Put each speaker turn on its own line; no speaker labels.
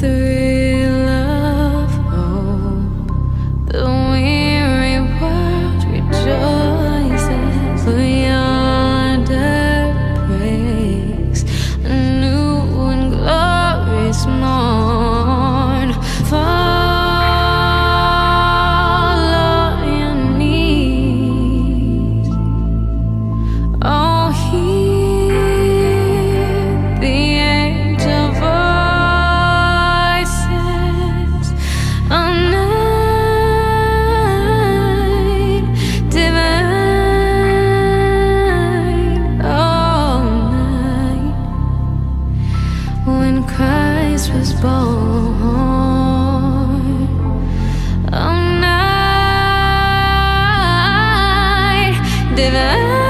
Three. Christ was born. Oh, night divine.